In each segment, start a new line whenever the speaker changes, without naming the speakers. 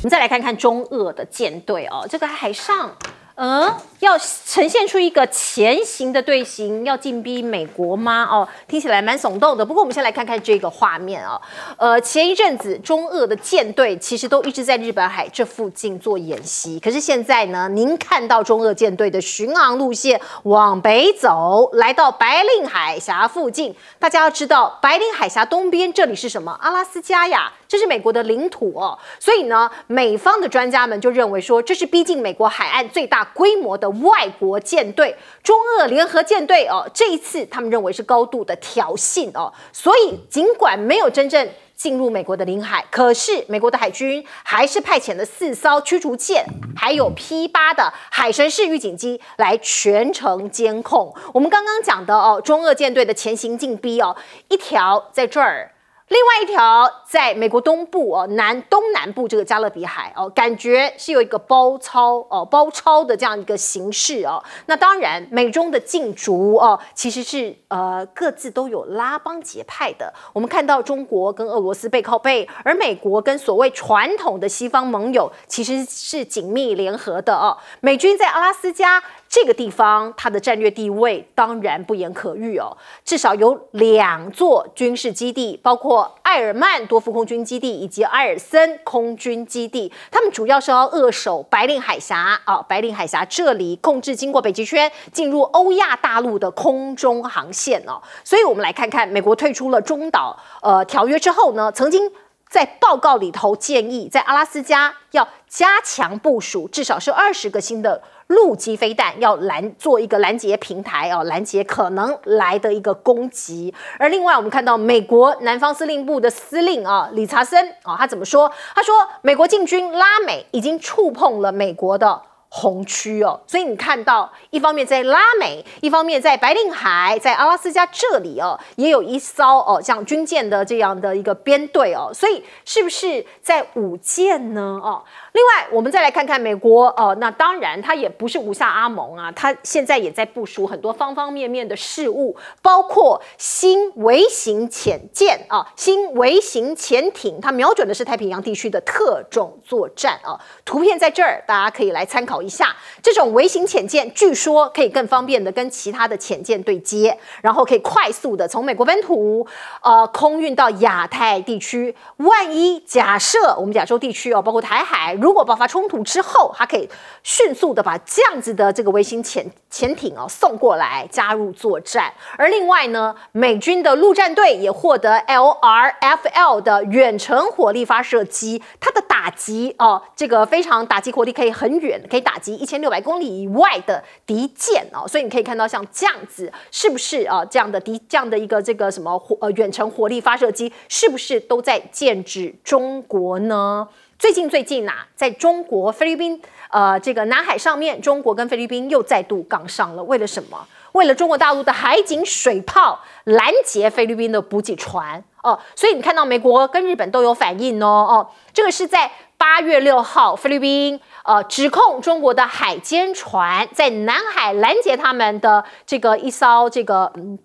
我们再来看看中俄的舰队哦，这个海上。嗯，要呈现出一个前行的队形，要进逼美国吗？哦，听起来蛮耸动的。不过我们先来看看这个画面哦。呃，前一阵子中俄的舰队其实都一直在日本海这附近做演习，可是现在呢，您看到中俄舰队的巡航路线往北走，来到白令海峡附近。大家要知道，白令海峡东边这里是什么？阿拉斯加呀。这是美国的领土哦，所以呢，美方的专家们就认为说，这是逼近美国海岸最大规模的外国舰队——中俄联合舰队哦。这一次，他们认为是高度的挑衅哦。所以，尽管没有真正进入美国的领海，可是美国的海军还是派遣了四艘驱逐舰，还有 P 八的海神式预警机来全程监控。我们刚刚讲的哦，中俄舰队的前行进逼哦，一条在这儿。另外一条在美国东部哦，南东南部这个加勒比海哦，感觉是有一个包抄哦，包抄的这样一个形式哦。那当然，美中的竞逐哦，其实是呃各自都有拉帮结派的。我们看到中国跟俄罗斯背靠背，而美国跟所谓传统的西方盟友其实是紧密联合的哦。美军在阿拉斯加。这个地方它的战略地位当然不言可喻哦，至少有两座军事基地，包括埃尔曼多夫空军基地以及埃尔森空军基地，他们主要是要扼守白令海峡啊，白令海峡这里控制经过北极圈进入欧亚大陆的空中航线哦。所以我们来看看美国退出了中岛呃条约之后呢，曾经在报告里头建议在阿拉斯加要加强部署，至少是二十个新的。陆基飞弹要拦做一个拦截平台哦，拦截可能来的一个攻击。而另外，我们看到美国南方司令部的司令啊，理查森啊，他怎么说？他说，美国进军拉美已经触碰了美国的。红区哦，所以你看到一方面在拉美，一方面在白令海，在阿拉斯加这里哦，也有一艘哦像军舰的这样的一个编队哦，所以是不是在舞舰呢？哦，另外我们再来看看美国哦，那当然它也不是无下阿蒙啊，它现在也在部署很多方方面面的事物，包括新微型潜舰啊，新微型潜艇，它瞄准的是太平洋地区的特种作战啊，图片在这儿，大家可以来参考。一下，这种微型潜舰据说可以更方便的跟其他的潜舰对接，然后可以快速的从美国本土呃空运到亚太地区。万一假设我们亚洲地区哦，包括台海，如果爆发冲突之后，它可以迅速的把这样子的这个微型潜潜艇哦送过来加入作战。而另外呢，美军的陆战队也获得 LRFL 的远程火力发射机，它的打击哦，这个非常打击火力可以很远，可以打。击一千六百公里以外的敌舰哦，所以你可以看到像这样子，是不是啊？这样的敌这样的一个这个什么火呃远程火力发射机，是不是都在剑指中国呢？最近最近呐，在中国菲律宾呃这个南海上面，中国跟菲律宾又再度杠上了。为了什么？为了中国大陆的海警水炮拦截菲律宾的补给船哦。所以你看到美国跟日本都有反应哦哦，这个是在八月六号菲律宾。呃，指控中国的海监船在南海拦截他们的这个一艘这个嗯。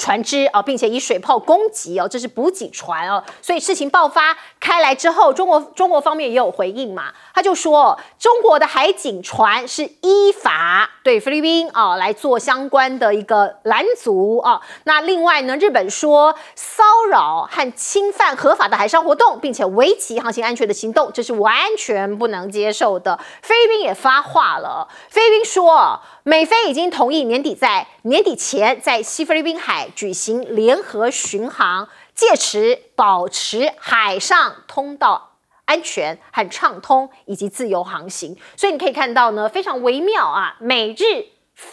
船只啊，并且以水炮攻击哦，这是补给船哦，所以事情爆发开来之后，中国中国方面也有回应嘛，他就说中国的海警船是依法对菲律宾啊来做相关的一个拦阻啊。那另外呢，日本说骚扰和侵犯合法的海上活动，并且危及航行安全的行动，这是完全不能接受的。菲律宾也发话了，菲律宾说。美菲已经同意年底在年底前在西菲律宾海举行联合巡航，借此保持海上通道安全很畅通以及自由航行。所以你可以看到呢，非常微妙啊，美日。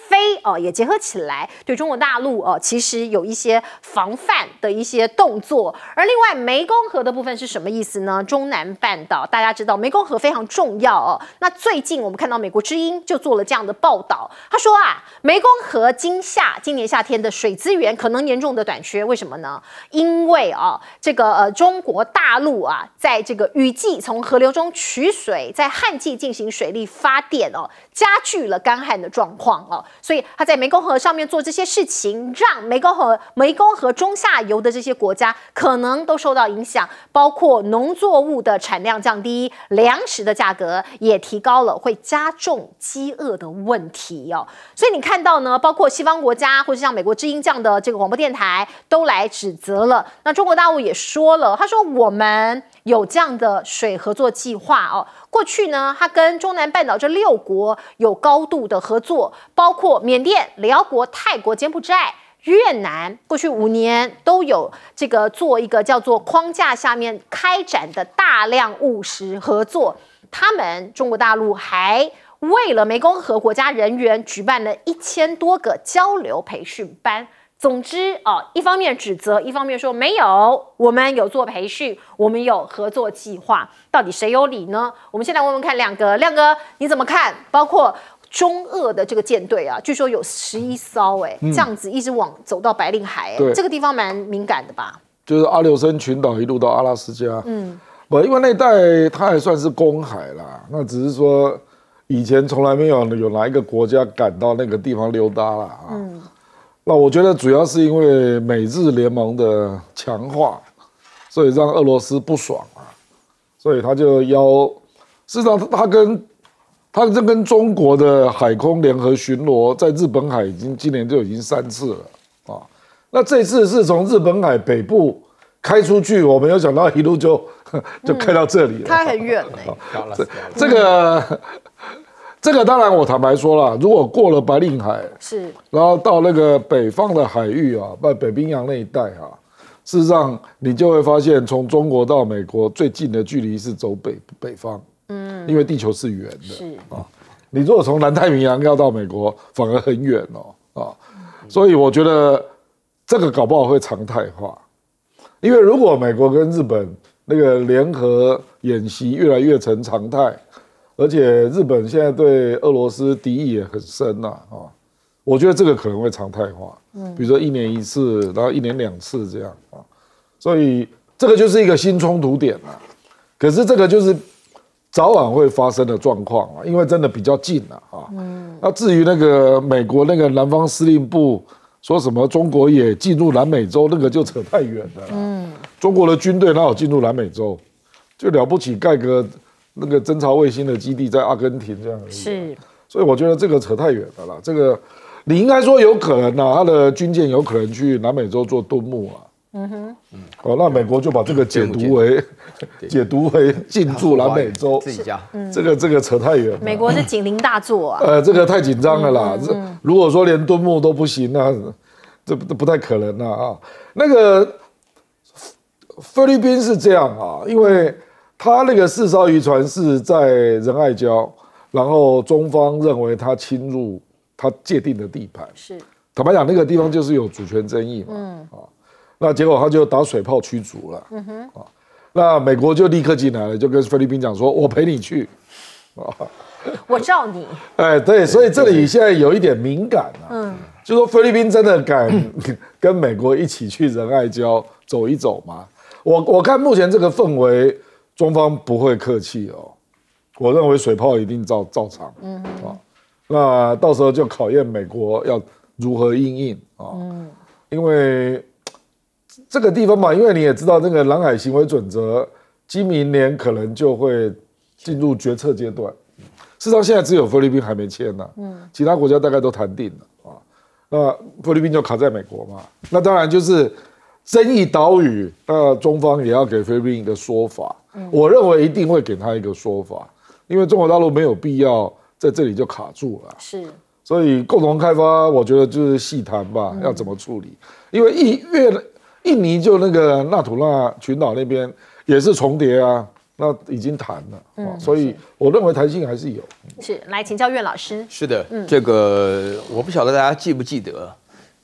非哦也结合起来，对中国大陆哦其实有一些防范的一些动作。而另外湄公河的部分是什么意思呢？中南半岛大家知道湄公河非常重要哦。那最近我们看到美国之音就做了这样的报道，他说啊，湄公河今夏今年夏天的水资源可能严重的短缺，为什么呢？因为啊这个呃中国大陆啊在这个雨季从河流中取水，在旱季进行水力发电哦，加剧了干旱的状况哦。所以他在湄公河上面做这些事情，让湄公河、湄公河中下游的这些国家可能都受到影响，包括农作物的产量降低，粮食的价格也提高了，会加重饥饿的问题哦。所以你看到呢，包括西方国家或者像美国之音这样的这个广播电台都来指责了。那中国大陆也说了，他说我们有这样的水合作计划哦。过去呢，它跟中南半岛这六国有高度的合作，包括缅甸、辽国、泰国、柬埔寨、越南，过去五年都有这个做一个叫做框架下面开展的大量务实合作。他们中国大陆还为了湄公河国家人员举办了一千多个交流培训班。总之哦，一方面指责，一方面说没有，我们有做培训，我们有合作计划，到底谁有理呢？我们现在问问看，亮哥，亮哥你怎么看？包括中俄的这个舰队啊，据说有十一艘，哎，这样子一直往走到白令海，哎，这个地方蛮敏感的吧？
就是阿留申群岛一路到阿拉斯加，嗯，不，因为那带它还算是公海啦，那只是说以前从来没有有哪一个国家敢到那个地方溜达了啊。嗯。那我觉得主要是因为美日联盟的强化，所以让俄罗斯不爽啊，所以他就邀，事实上他跟他这跟中国的海空联合巡逻，在日本海已经今年就已经三次了啊。那这次是从日本海北部开出去，我没有想到一路就 就开到这里了，
开很远 呢。
这个。这个当然，我坦白说了，如果过了白令海，
是，
然后到那个北方的海域啊，不北冰洋那一带啊，事实上你就会发现，从中国到美国最近的距离是走北北方，嗯，因为地球是圆的，
是。
啊，你如果从南太平洋要到美国，反而很远哦，啊，所以我觉得这个搞不好会常态化，因为如果美国跟日本那个联合演习越来越成常态。而且日本现在对俄罗斯敌意也很深呐，啊，我觉得这个可能会常态化，嗯，比如说一年一次，然后一年两次这样啊，所以这个就是一个新冲突点啊。可是这个就是早晚会发生的状况啊，因为真的比较近了啊。嗯，那至于那个美国那个南方司令部说什么中国也进入南美洲，那个就扯太远了。嗯，中国的军队哪有进入南美洲？就了不起盖个。那个侦察卫星的基地在阿根廷这样
是，
所以我觉得这个扯太远了啦。这个你应该说有可能呐，他的军舰有可能去南美洲做顿幕啊。嗯哼，哦，那美国就把这个解读为解读为进驻南美洲
自己家，
这个这个扯太远。
美国是警铃大作啊。
呃，这个太紧张了啦。这如果说连顿幕都不行，那这不不太可能了啊。那个菲律宾是这样啊，因为。他那个四艘渔船是在仁爱礁，然后中方认为他侵入他界定的地盘，
是。
坦白讲，那个地方就是有主权争议嘛，嗯。啊，那结果他就打水炮驱逐了，嗯哼。啊，那美国就立刻进来了，就跟菲律宾讲说，我陪你去，
啊，我罩你，
哎对，所以这里现在有一点敏感啊，嗯，就说菲律宾真的敢 跟美国一起去仁爱礁走一走吗？我我看目前这个氛围。中方不会客气哦，我认为水炮一定照照常，嗯啊，那到时候就考验美国要如何应应啊，嗯，因为这个地方嘛，因为你也知道那个南海行为准则，今明年可能就会进入决策阶段，事实上现在只有菲律宾还没签呢，嗯，其他国家大概都谈定了。啊，那菲律宾就卡在美国嘛，那当然就是争议岛屿，那中方也要给菲律宾一个说法。我认为一定会给他一个说法，因为中国大陆没有必要在这里就卡住了。
是，
所以共同开发，我觉得就是细谈吧，要怎么处理？因为印越印尼就那个纳土纳群岛那边也是重叠啊，那已经谈了，嗯，所以我认为弹性还是有。
是，来请教岳老师。
是的，嗯这个我不晓得大家记不记得，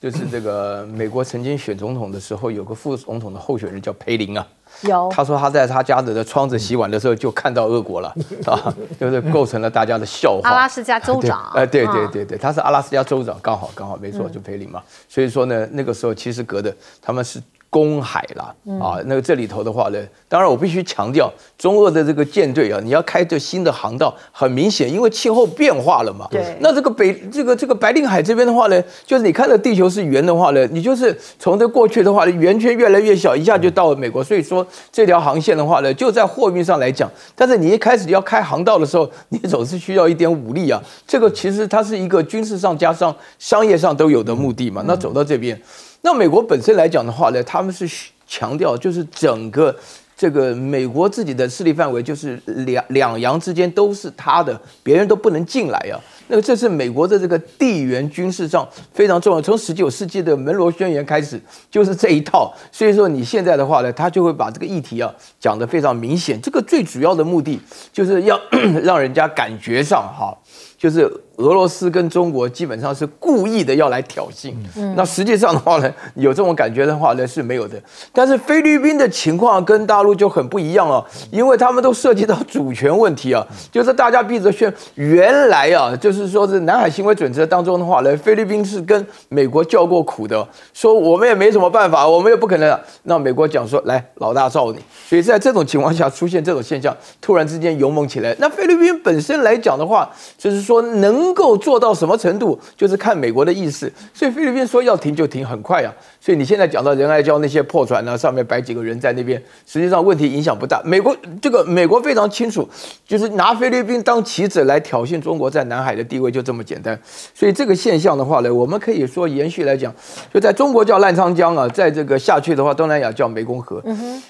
就是这个美国曾经选总统的时候，有个副总统的候选人叫佩林啊。
有，
他说他在他家的窗子洗碗的时候就看到俄国了 啊，就是构成了大家的笑话。
阿拉斯加州长，
哎，对对对对，他是阿拉斯加州长，刚好刚好没错，就佩林嘛。所以说呢，那个时候其实隔的他们是公海啦，啊，那个这里头的话呢，当然我必须强调，中俄的这个舰队啊，你要开这新的航道，很明显，因为气候变化了嘛。
对。
那这个北这个这个白令海这边的话呢，就是你看到地球是圆的话呢，你就是从这过去的话呢，圆圈越来越小，一下就到了美国。所以说这条航线的话呢，就在货运上来讲，但是你一开始要开航道的时候，你总是需要一点武力啊。这个其实它是一个军事上加上商业上都有的目的嘛。那走到这边。那美国本身来讲的话呢，他们是强调就是整个这个美国自己的势力范围，就是两两洋之间都是他的，别人都不能进来啊。那个这是美国的这个地缘军事上非常重要，从十九世纪的门罗宣言开始就是这一套。所以说你现在的话呢，他就会把这个议题啊讲得非常明显。这个最主要的目的就是要让人家感觉上哈，就是。俄罗斯跟中国基本上是故意的要来挑衅，那实际上的话呢，有这种感觉的话呢是没有的。但是菲律宾的情况跟大陆就很不一样哦，因为他们都涉及到主权问题啊，就是大家闭着宣，原来啊，就是说是南海行为准则当中的话呢，菲律宾是跟美国叫过苦的，说我们也没什么办法，我们也不可能让美国讲说来老大罩你。所以在这种情况下出现这种现象，突然之间勇猛起来，那菲律宾本身来讲的话，就是说能。够做到什么程度，就是看美国的意思。所以菲律宾说要停就停，很快啊。所以你现在讲到仁爱礁那些破船呢，上面摆几个人在那边，实际上问题影响不大。美国这个美国非常清楚，就是拿菲律宾当棋子来挑衅中国在南海的地位，就这么简单。所以这个现象的话呢，我们可以说延续来讲，就在中国叫澜沧江啊，在这个下去的话，东南亚叫湄公河。嗯哼。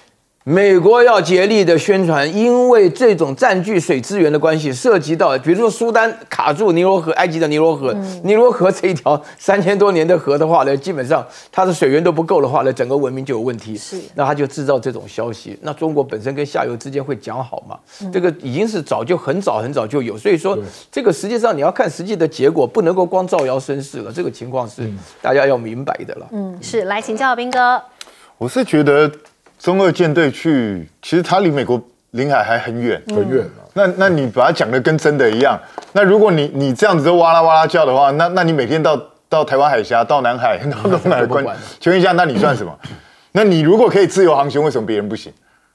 美国要竭力的宣传，因为这种占据水资源的关系，涉及到比如说苏丹卡住尼罗河，埃及的尼罗河，尼罗河这一条 三千多年的河的话呢，基本上它的水源都不够的话呢，整个文明就有问题。
是，
那他就制造这种消息。那中国本身跟下游之间会讲好嘛？这个已经是早就很早很早就有，所以说这个实际上你要看实际的结果，不能够光造谣生事了。这个情况是大家要明白的了。
嗯，是来请教兵哥。
我是觉得。中二舰队去，其实它离美国领海还很远，
很远
那那你把它讲的跟真的一样，那如果你你这样子都哇啦哇啦叫的话，那那你每天到到台湾海峡、到南海、到东南关，请问一下，那你算什么？那你如果可以自由航行，为什么别人不行？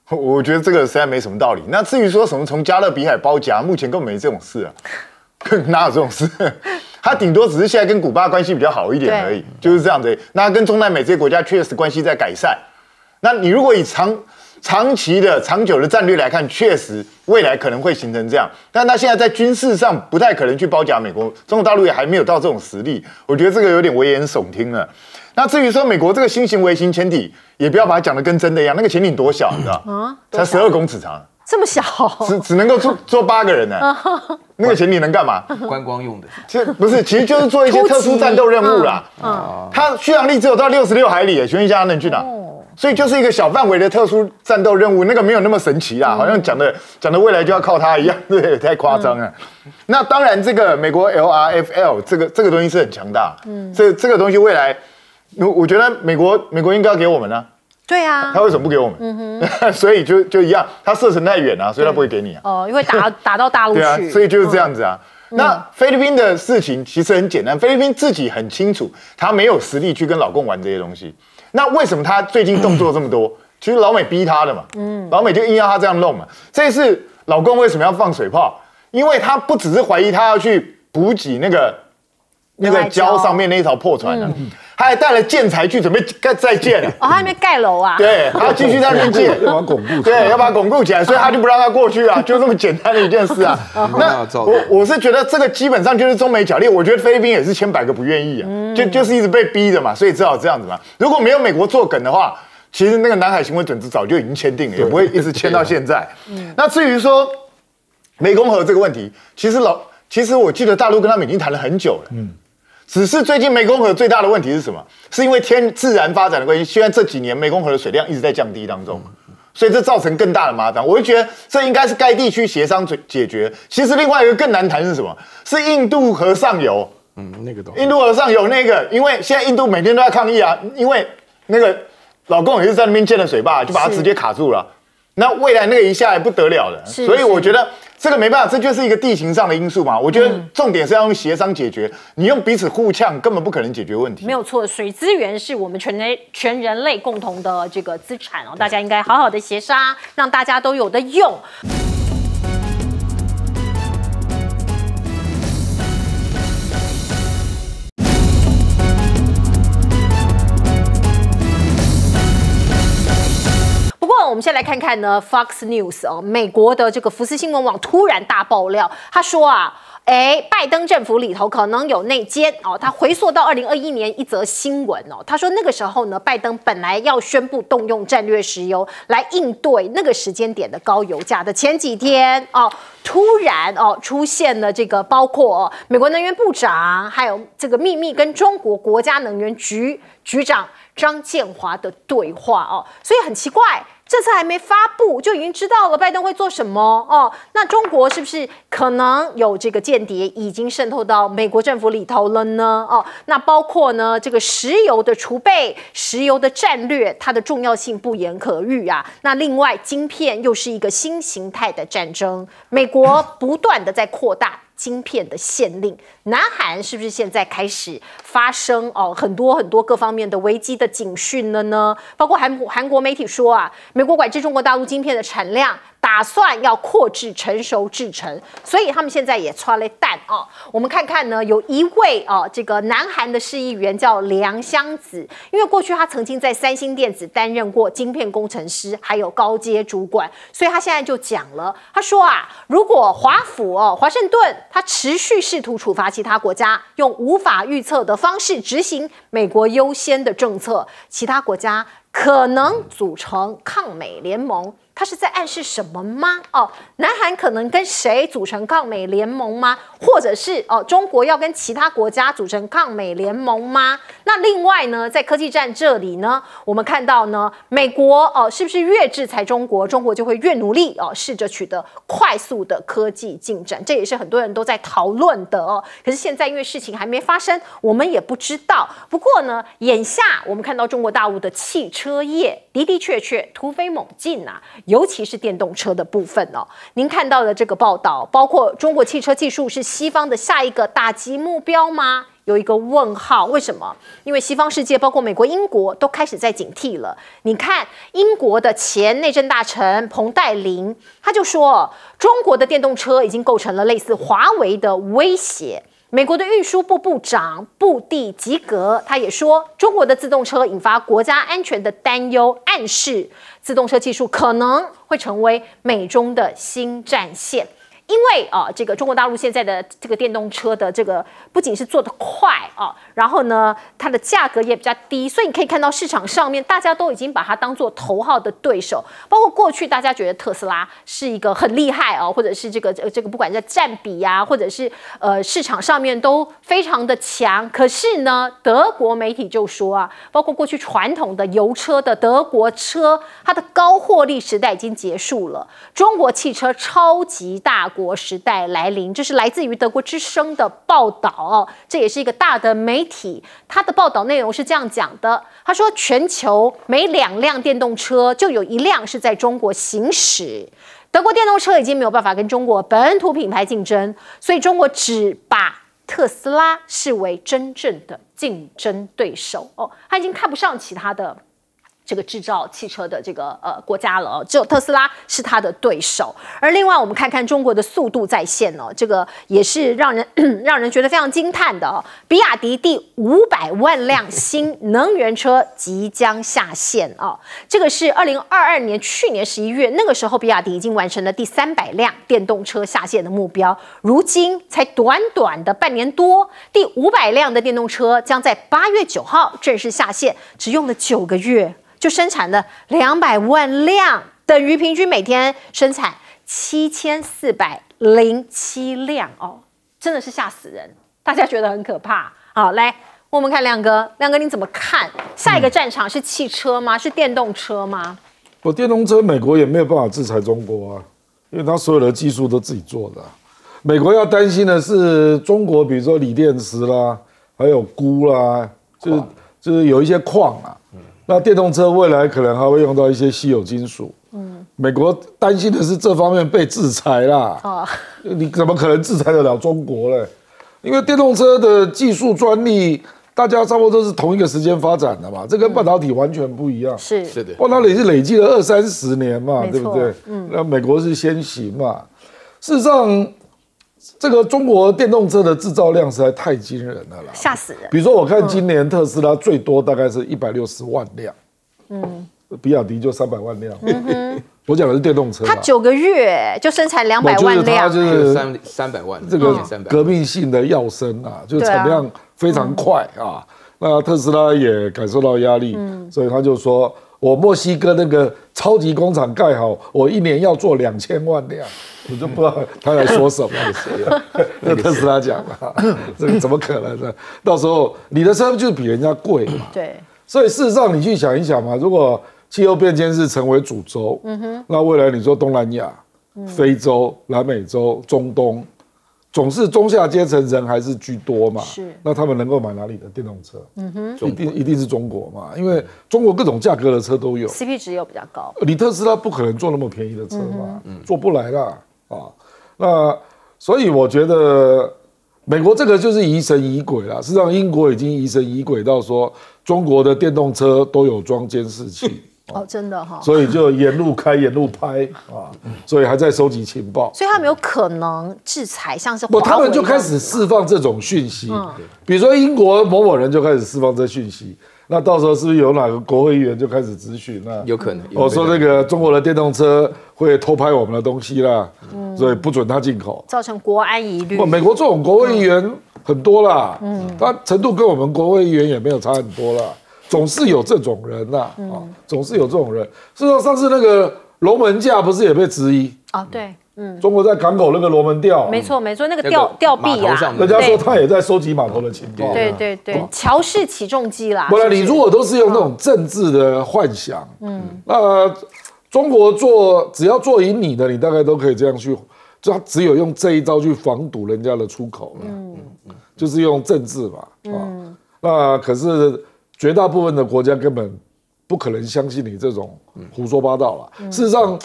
我觉得这个实在没什么道理。那至于说什么从加勒比海包夹，目前根本没这种事啊，哪有这种事？他顶多只是现在跟古巴关系比较好一点而已，就是这样子。那跟中南美这些国家确实关系在改善。那你如果以长长期的、长久的战略来看，确实未来可能会形成这样，但他现在在军事上不太可能去包夹美国，中国大陆也还没有到这种实力，我觉得这个有点危言耸听了。那至于说美国这个新型微型潜艇，也不要把它讲的跟真的一样，那个潜艇多小，你知道吗？才十二公尺长，
这么小，
只只能够坐坐八个人呢。那个潜艇能干嘛？
观光用的。
其实不是，其实就是做一些特殊战斗任务啦。啊，它续航力只有到六十六海里，请问一下它能去哪？所以就是一个小范围的特殊战斗任务，那个没有那么神奇啦，好像讲的讲的未来就要靠它一样，对，太夸张了。那当然，这个美国 LRFL 这个这个东西是很强大，嗯，这这个东西未来，我我觉得美国美国应该要给我们呢。
对啊，
他为什么不给我们？嗯哼，所以就就一样，他射程太远啊，所以他不会给你啊。
哦，因为打 打到大陆去。对
啊，所以就是这样子啊。那菲律宾的事情其实很简单，菲律宾自己很清楚，他没有实力去跟老共玩这些东西。那为什么他最近动作这么多？其实老美逼他的嘛，嗯，老美就硬要他这样弄嘛。这次老公为什么要放水炮？因为他不只是怀疑他要去补给那个那个礁上面那一条破船啊。他还带了建材去准备盖再建
哦，他那边盖楼啊？
对，他继续在那边建，
要把巩固。
对，要把巩固起来，所以他就不让他过去啊，就这么简单的一件事啊。那我我是觉得这个基本上就是中美角力，我觉得菲律宾也是千百个不愿意啊，就就是一直被逼的嘛，所以只好这样子嘛。如果没有美国作梗的话，其实那个南海行为准则早就已经签订了，也不会一直签到现在。那至于说湄公河这个问题，其实老其实我记得大陆跟他们已经谈了很久了。嗯。只是最近湄公河最大的问题是什么？是因为天自然发展的关系，虽然这几年湄公河的水量一直在降低当中，所以这造成更大的麻烦。我就觉得这应该是该地区协商解解决。其实另外一个更难谈是什么？是印度河上游。嗯，那个东印度河上游那个，因为现在印度每天都在抗议啊，因为那个老公也是在那边建了水坝，就把它直接卡住了。那未来那个一下也不得了了。所以我觉得这个没办法，这就是一个地形上的因素嘛。我觉得重点是要用协商解决，你用彼此互呛根本不可能解决问题。
没有错，水资源是我们全人全人类共同的这个资产哦，大家应该好好的协商，让大家都有的用。我们先来看看呢，Fox News 哦，美国的这个福斯新闻网突然大爆料，他说啊，哎，拜登政府里头可能有内奸哦。他回溯到二零二一年一则新闻哦，他说那个时候呢，拜登本来要宣布动用战略石油来应对那个时间点的高油价的前几天哦，突然哦出现了这个包括美国能源部长还有这个秘密跟中国国家能源局局长张建华的对话哦，所以很奇怪。这次还没发布，就已经知道了拜登会做什么哦。那中国是不是可能有这个间谍已经渗透到美国政府里头了呢？哦，那包括呢这个石油的储备、石油的战略，它的重要性不言可喻啊。那另外，晶片又是一个新形态的战争，美国不断的在扩大。晶片的限令，南韩是不是现在开始发生哦很多很多各方面的危机的警讯了呢？包括韩韩国媒体说啊，美国管制中国大陆晶片的产量。打算要扩制成熟制成，所以他们现在也抓了蛋哦。我们看看呢，有一位哦，这个南韩的市议员叫梁湘子，因为过去他曾经在三星电子担任过晶片工程师，还有高阶主管，所以他现在就讲了，他说啊，如果华府哦，华盛顿他持续试图处罚其他国家，用无法预测的方式执行美国优先的政策，其他国家可能组成抗美联盟。他是在暗示什么吗？哦，南韩可能跟谁组成抗美联盟吗？或者是哦，中国要跟其他国家组成抗美联盟吗？那另外呢，在科技战这里呢，我们看到呢，美国哦，是不是越制裁中国，中国就会越努力哦，试着取得快速的科技进展？这也是很多人都在讨论的哦。可是现在因为事情还没发生，我们也不知道。不过呢，眼下我们看到中国大陆的汽车业的的确确突飞猛进啊。尤其是电动车的部分哦，您看到的这个报道，包括中国汽车技术是西方的下一个打击目标吗？有一个问号。为什么？因为西方世界，包括美国、英国，都开始在警惕了。你看，英国的前内政大臣彭黛林，他就说，中国的电动车已经构成了类似华为的威胁。美国的运输部部长布蒂吉格他也说，中国的自动车引发国家安全的担忧，暗示自动车技术可能会成为美中的新战线。因为啊，这个中国大陆现在的这个电动车的这个不仅是做得快啊，然后呢，它的价格也比较低，所以你可以看到市场上面大家都已经把它当做头号的对手。包括过去大家觉得特斯拉是一个很厉害哦，或者是这个呃这个不管在占比呀，或者是呃市场上面都非常的强。可是呢，德国媒体就说啊，包括过去传统的油车的德国车，它的高获利时代已经结束了。中国汽车超级大。国国时代来临，这是来自于德国之声的报道，这也是一个大的媒体，它的报道内容是这样讲的：他说，全球每两辆电动车就有一辆是在中国行驶，德国电动车已经没有办法跟中国本土品牌竞争，所以中国只把特斯拉视为真正的竞争对手哦，他已经看不上其他的。这个制造汽车的这个呃国家了，只有特斯拉是他的对手。而另外，我们看看中国的速度在线哦，这个也是让人 让人觉得非常惊叹的哦。比亚迪第五百万辆新能源车即将下线哦，这个是二零二二年去年十一月那个时候，比亚迪已经完成了第三百辆电动车下线的目标。如今才短短的半年多，第五百辆的电动车将在八月九号正式下线，只用了九个月。就生产了两百万辆，等于平均每天生产七千四百零七辆哦，真的是吓死人！大家觉得很可怕。好，来我们看亮哥，亮哥你怎么看？下一个战场是汽车吗？是电动车吗？
我电动车，美国也没有办法制裁中国啊，因为他所有的技术都自己做的。美国要担心的是中国，比如说锂电池啦，还有钴啦，就是就是有一些矿啊。那电动车未来可能还会用到一些稀有金属，嗯，美国担心的是这方面被制裁啦。
哦，
你怎么可能制裁得了中国嘞？因为电动车的技术专利，大家差不多都是同一个时间发展的嘛，这跟半导体完全不一样。
是
是的，
半导体是累积了二三十年嘛，对不对？嗯，那美国是先行嘛。事实上，这个中国电动车的制造量实在太惊人了啦。
吓死人。
比如说，我看今年特斯拉最多大概是一百六十万辆，嗯，比亚迪就三百万辆。我讲的是电动车啦，
它九个月就生产两百万辆，
就是
三三百万，
这个革命性的要升啊，就是产量非常快啊。那特斯拉也感受到压力，所以他就说：“我墨西哥那个超级工厂盖好，我一年要做两千万辆。”我就不知道他在说什么。那特斯拉讲的，这个怎么可能呢？到时候你的车就比人家贵嘛。
对，
所以事实上，你去想一想嘛，如果气候变迁是成为主轴，
嗯
那未来你说东南亚、非洲、南美洲、中东，总是中下阶层人还是居多嘛？
是
那他们能够买哪里的电动车？嗯哼，一定一定是中国嘛，因为中国各种价格的车都有。
CP 值又比较高。
你特斯拉不可能做那么便宜的车嘛，
嗯
做不来啦啊。那所以我觉得美国这个就是疑神疑鬼啦。事实上，英国已经疑神疑鬼到说中国的电动车都有装监视器，
哦，真的哈、
所以就沿路开沿路拍啊，所以还在收集情报。
所以他们有可能制裁，像是
不，他们就开始释放这种讯息，
嗯
比如说英国某某人就开始释放这讯息，那到时候是不是有哪个国会议员就开始咨询那
有可能。
我说那个中国的电动车会偷拍我们的东西啦，所以不准他进口。
造成国安疑虑
不，。美国这种国会议员很多啦，嗯，他程度跟我们国会议员也没有差很多啦，总是有这种人呐，啊，总是有这种人。事实上，上次那个龙门架不是也被质疑？
哦，对，嗯，
中国在港口那个龙门吊，
没错没错，那个吊吊臂啊。
人家说他也在收集码头的情报。
对对？对，乔氏起重机啦。
不然你如果都是用那种政治的幻想，嗯，那中国做只要做赢你的，你大概都可以这样去，就他只有用这一招去防堵人家的出口了，嗯，就是用政治嘛，啊，那可是绝大部分的国家根本不可能相信你这种胡说八道了。事实上，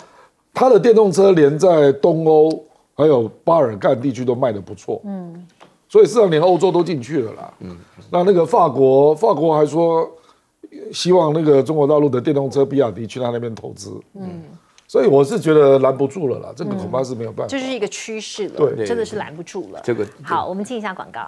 它的电动车连在东欧还有巴尔干地区都卖得不错，嗯，所以事实上连欧洲都进去了啦，嗯，那那个法国，法国还说希望那个中国大陆的电动车比亚迪去他那边投资，嗯，所以我是觉得拦不住了啦，这个恐怕是没有办法。
这就是一个趋势了，
对。
真的是拦不住了。
这个
好，我们进一下广告。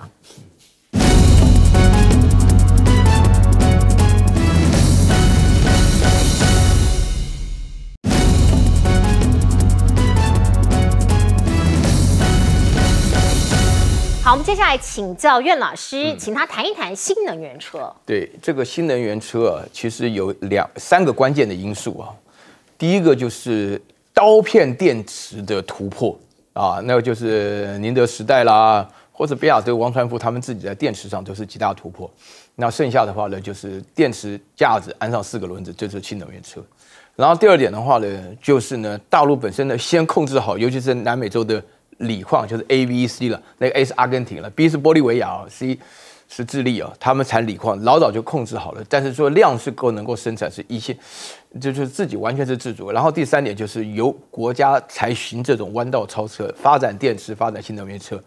接下来请教苑老师，请他谈一谈新能源车。
对这个新能源车啊，其实有两三个关键的因素啊。第一个就是刀片电池的突破啊，那个就是宁德时代啦，或者比亚迪、王传福他们自己在电池上都是极大突破。那剩下的话呢，就是电池架子安上四个轮子，这就是新能源车。然后第二点的话呢，就是呢，大陆本身呢先控制好，尤其是南美洲的锂矿，就是 A、B、C 了，那个 A 是阿根廷了，B 是玻利维亚，C 是智利啊，他们产锂矿老早就控制好了，但是说量是够能够生产是一线，就是自己完全是自主。然后第三点就是由国家才行这种弯道超车，发展电池，发展新能源车。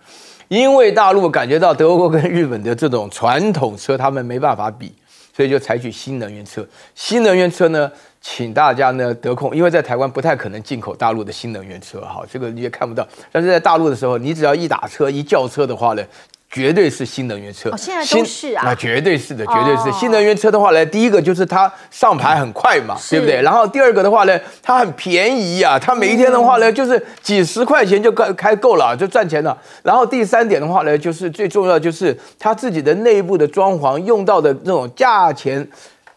因为大陆感觉到德国跟日本的这种传统车，他们没办法比，所以就采取新能源车。新能源车呢，请大家呢得空，因为在台湾不太可能进口大陆的新能源车，哈，这个你也看不到。但是在大陆的时候，你只要一打车一叫车的话呢，绝对是新能源车。
哦现在都
新
是啊
那绝对是的，绝对是。
哦
新能源车的话呢，第一个就是它上牌很快嘛，
是
对不对？然后第二个的话呢，它很便宜呀、它每一天的话呢，就是几十块钱就开开够了，就赚钱了。然后第三点的话呢，就是最重要就是它自己的内部的装潢用到的这种价钱。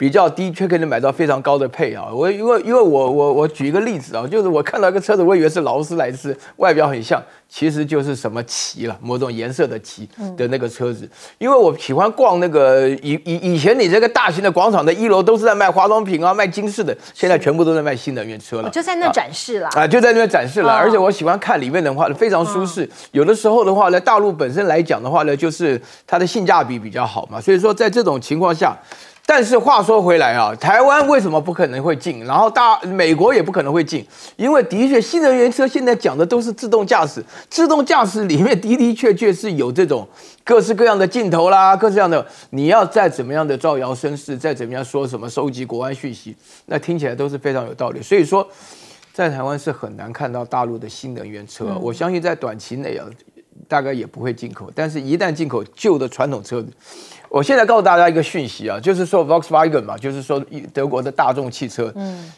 比较低，却可以买到非常高的配啊！我因为因为我我我举一个例子啊，就是我看到一个车子，我以为是劳斯莱斯，外表很像，其实就是什么旗了，某种颜色的旗的那个车子。因为我喜欢逛那个以以以前你这个大型的广场的一楼都是在卖化妆品啊、卖金饰的，现在全部都在卖新能源车了，
就在那展示了。
啊，就在那边展示了，
哦
而且我喜欢看里面的话非常舒适。有的时候的话呢，大陆本身来讲的话呢，就是它的性价比比较好嘛，所以说在这种情况下，但是话说回来啊，台湾为什么不可能会进？然后大美国也不可能会进，因为的确新能源车现在讲的都是自动驾驶，自动驾驶里面的的确确是有这种各式各样的镜头啦，各式各样的，你要再怎么样的造谣生事，再怎么样说什么收集国安讯息，那听起来都是非常有道理。所以说，在台湾是很难看到大陆的新能源车，我相信在短期内啊，大概也不会进口，但是一旦进口旧的传统车子。我现在告诉大家一个讯息啊，就是说 Volkswagen 嘛，就是说德国的大众汽车，嗯，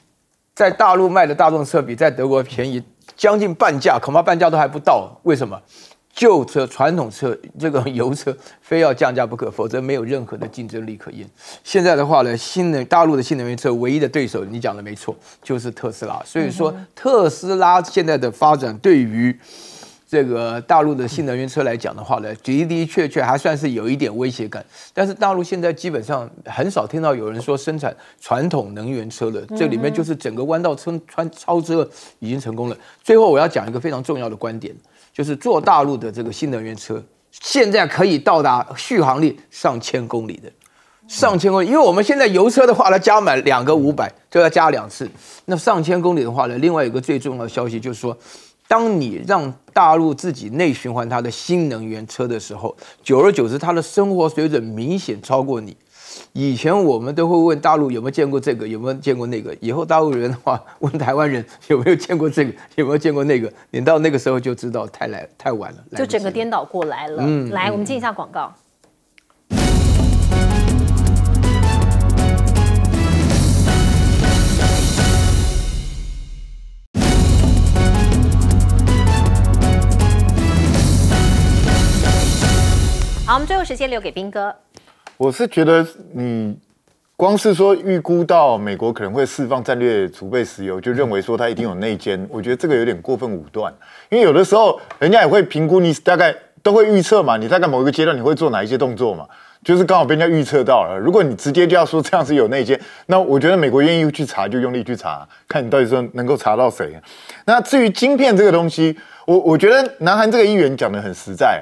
在大陆卖的大众车比在德国便宜将近半价，恐怕半价都还不到。为什么？旧车、传统车这个油车非要降价不可，否则没有任何的竞争力可言。现在的话呢，新能大陆的新能源车唯一的对手，你讲的没错，就是特斯拉。所以说，特斯拉现在的发展对于。这个大陆的新能源车来讲的话呢，的的确确还算是有一点威胁感。但是大陆现在基本上很少听到有人说生产传统能源车的，这里面就是整个弯道超穿超车已经成功了。最后我要讲一个非常重要的观点，就是做大陆的这个新能源车，现在可以到达续航力上千公里的，上千公里。因为我们现在油车的话呢，加满两个五百就要加两次，那上千公里的话呢，另外一个最重要的消息就是说。当你让大陆自己内循环它的新能源车的时候，久而久之，它的生活水准明显超过你。以前我们都会问大陆有没有见过这个，有没有见过那个。以后大陆人的话问台湾人有没有见过这个，有没有见过那个，你到那个时候就知道太来太晚了，
就整个颠倒过来了。嗯，来，我们进一下广告。我们最后时间留给斌哥。
我是觉得你光是说预估到美国可能会释放战略储备石油，就认为说它一定有内奸，我觉得这个有点过分武断。因为有的时候人家也会评估你大概都会预测嘛，你大概某一个阶段你会做哪一些动作嘛，就是刚好被人家预测到了。如果你直接就要说这样是有内奸，那我觉得美国愿意去查就用力去查，看你到底说能够查到谁。那至于晶片这个东西，我我觉得南韩这个议员讲的很实在。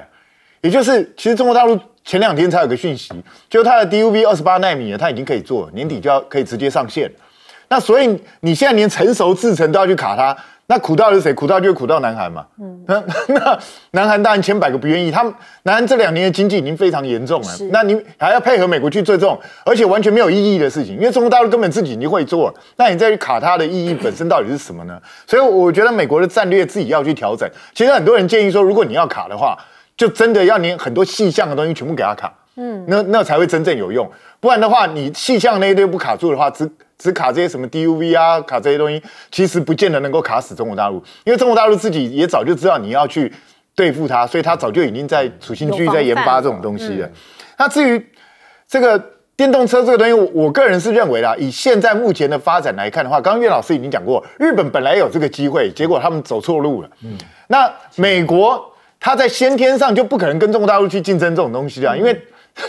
也就是，其实中国大陆前两天才有个讯息，就是它的 DUV 二十八纳米啊，它已经可以做，年底就要可以直接上线。那所以你现在连成熟制程都要去卡它，那苦到是谁？苦到就是苦到南韩嘛。嗯，那 那南韩当然千百个不愿意。他们南韩这两年的经济已经非常严重了，那你还要配合美国去做这种，而且完全没有意义的事情，因为中国大陆根本自己已经会做，那你再去卡它的意义本身到底是什么呢？所以我觉得美国的战略自己要去调整。其实很多人建议说，如果你要卡的话。就真的要你很多细项的东西全部给他卡，嗯，那那才会真正有用。不然的话，你细项那一堆不卡住的话，只只卡这些什么 DUV 啊，卡这些东西，其实不见得能够卡死中国大陆。因为中国大陆自己也早就知道你要去对付它，所以它早就已经在处心积虑在研发这种东西了。那至于这个电动车这个东西，我个人是认为啦，以现在目前的发展来看的话，刚刚岳老师已经讲过，日本本来有这个机会，结果他们走错路了。嗯，那美国。它在先天上就不可能跟中国大陆去竞争这种东西啊，因为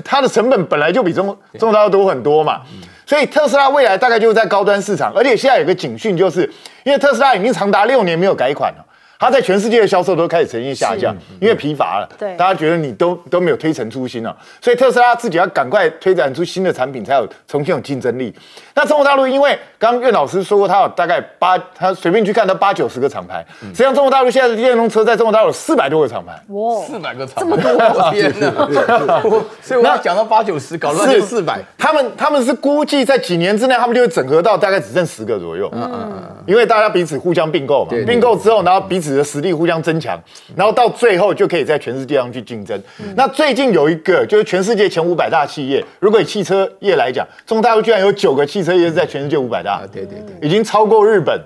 它的成本本来就比中中国大陆多很多嘛，所以特斯拉未来大概就是在高端市场，而且现在有个警讯，就是因为特斯拉已经长达六年没有改款了。它在全世界的销售都开始呈现下降，因为疲乏了。
对，
大家觉得你都都没有推陈出新了，所以特斯拉自己要赶快推展出新的产品，才有重新有竞争力。那中国大陆，因为刚刚岳老师说过，他有大概八，他随便去看他八九十个厂牌。实际上，中国大陆现在的电动车在中国大陆有四百多个厂牌。
哇，四百个厂，这么多！天哪！所以我要讲到八九十，搞乱就四百。
他们他们是估计在几年之内，他们就会整合到大概只剩十个左右。嗯嗯嗯。因为大家彼此互相并购嘛，并购之后，然后彼此的实力互相增强，然后到最后就可以在全世界上去竞争。那最近有一个就是全世界前五百大企业，如果以汽车业来讲，中国大陆居然有九个汽车业是在全世界五百大，
对对对，
已经超过日本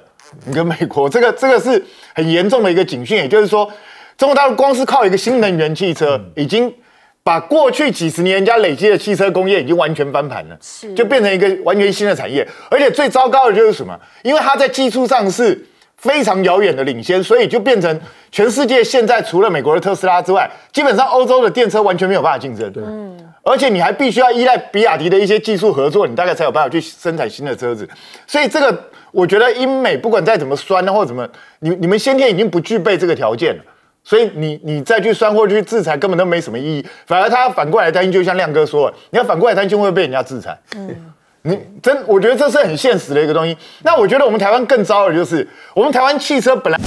跟美国，这个这个是很严重的一个警讯。也就是说，中国大陆光是靠一个新能源汽车，已经把过去几十年人家累积的汽车工业已经完全翻盘了，是就变成一个完全新的产业。而且最糟糕的就是什么？因为它在技术上是。非常遥远的领先，所以就变成全世界现在除了美国的特斯拉之外，基本上欧洲的电车完全没有办法竞争。对，嗯，而且你还必须要依赖比亚迪的一些技术合作，你大概才有办法去生产新的车子。所以这个我觉得英美不管再怎么酸或者怎么，你你们先天已经不具备这个条件了。所以你你再去酸或去制裁根本都没什么意义，反而他反过来担心，就像亮哥说了，你要反过来担心会被人家制裁。嗯，你真我觉得这是很现实的一个东西。那我觉得我们台湾更糟的就是，我们台湾汽车本来。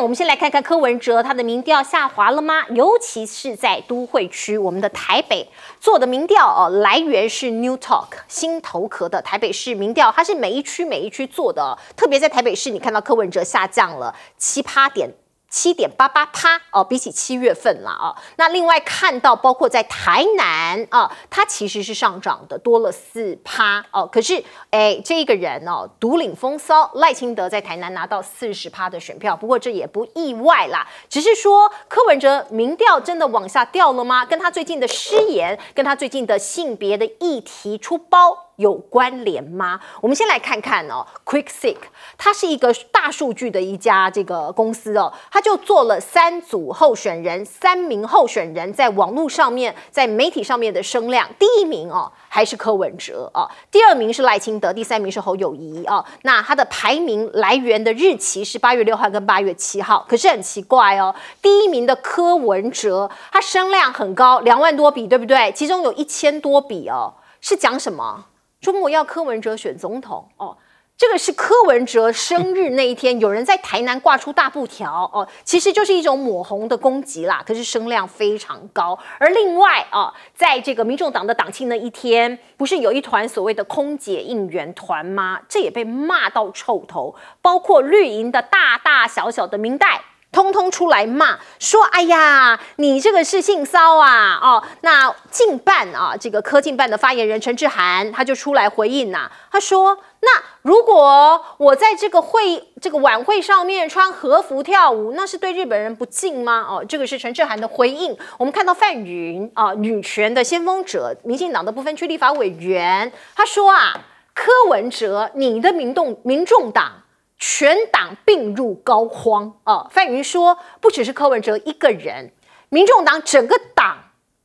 我们先来看看柯文哲，他的民调下滑了吗？尤其是在都会区，我们的台北做的民调哦，来源是 New Talk 新头壳的台北市民调，它是每一区每一区做的，特别在台北市，你看到柯文哲下降了七八点。七点八八趴哦，比起七月份了啊。那另外看到，包括在台南啊，它其实是上涨的，多了四趴哦。可是哎，这一个人哦，独领风骚，赖清德在台南拿到四十趴的选票。不过这也不意外啦，只是说柯文哲民调真的往下掉了吗？跟他最近的失言，跟他最近的性别的议题出包。有关联吗？我们先来看看哦，QuickSick，它是一个大数据的一家这个公司哦，它就做了三组候选人，三名候选人在网络上面，在媒体上面的声量，第一名哦还是柯文哲哦，第二名是赖清德，第三名是侯友谊哦。那它的排名来源的日期是八月六号跟八月七号，可是很奇怪哦，第一名的柯文哲，他声量很高，两万多笔，对不对？其中有一千多笔哦，是讲什么？中国要柯文哲选总统哦，这个是柯文哲生日那一天，有人在台南挂出大布条哦，其实就是一种抹红的攻击啦。可是声量非常高。而另外啊，在这个民众党的党庆那一天，不是有一团所谓的空姐应援团吗？这也被骂到臭头，包括绿营的大大小小的明代。通通出来骂，说：“哎呀，你这个是性骚啊！”哦，那近办啊，这个科进办的发言人陈志涵他就出来回应呐，他说：“那如果我在这个会这个晚会上面穿和服跳舞，那是对日本人不敬吗？”哦，这个是陈志涵的回应。我们看到范云啊，女权的先锋者，民进党的不分区立法委员，他说啊，柯文哲，你的民动民众党。全党病入膏肓啊！范云说，不只是柯文哲一个人，民众党整个党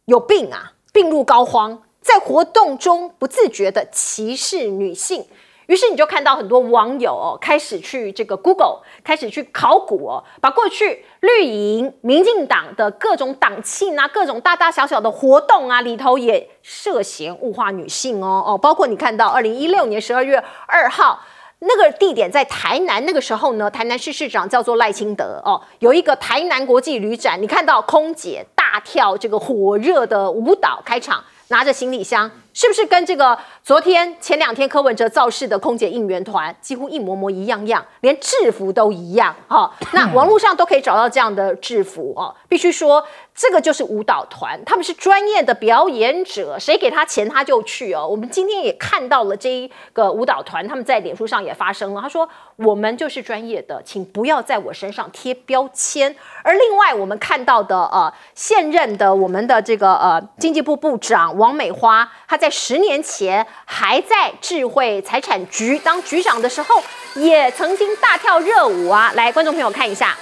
有病啊，病入膏肓，在活动中不自觉的歧视女性。于是你就看到很多网友哦，开始去这个 Google，开始去考古哦，把过去绿营、民进党的各种党庆啊，各种大大小小的活动啊，里头也涉嫌物化女性哦哦，包括你看到二零一六年十二月二号。那个地点在台南，那个时候呢，台南市市长叫做赖清德哦，有一个台南国际旅展，你看到空姐大跳这个火热的舞蹈开场，拿着行李箱。是不是跟这个昨天前两天柯文哲造势的空姐应援团几乎一模模一样样，连制服都一样哈？那网络上都可以找到这样的制服哦。必须说，这个就是舞蹈团，他们是专业的表演者，谁给他钱他就去哦。我们今天也看到了这一个舞蹈团，他们在脸书上也发声了，他说：“我们就是专业的，请不要在我身上贴标签。”而另外我们看到的呃，现任的我们的这个呃经济部部长王美花，她在。在十年前还在智慧财产局当局长的时候，也曾经大跳热舞啊！来，观众朋友看一下，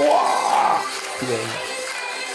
哇！